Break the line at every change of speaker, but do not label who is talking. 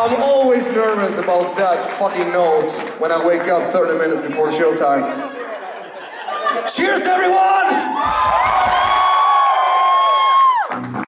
I'm always nervous about that fucking note when I wake up 30 minutes before showtime. Cheers, everyone!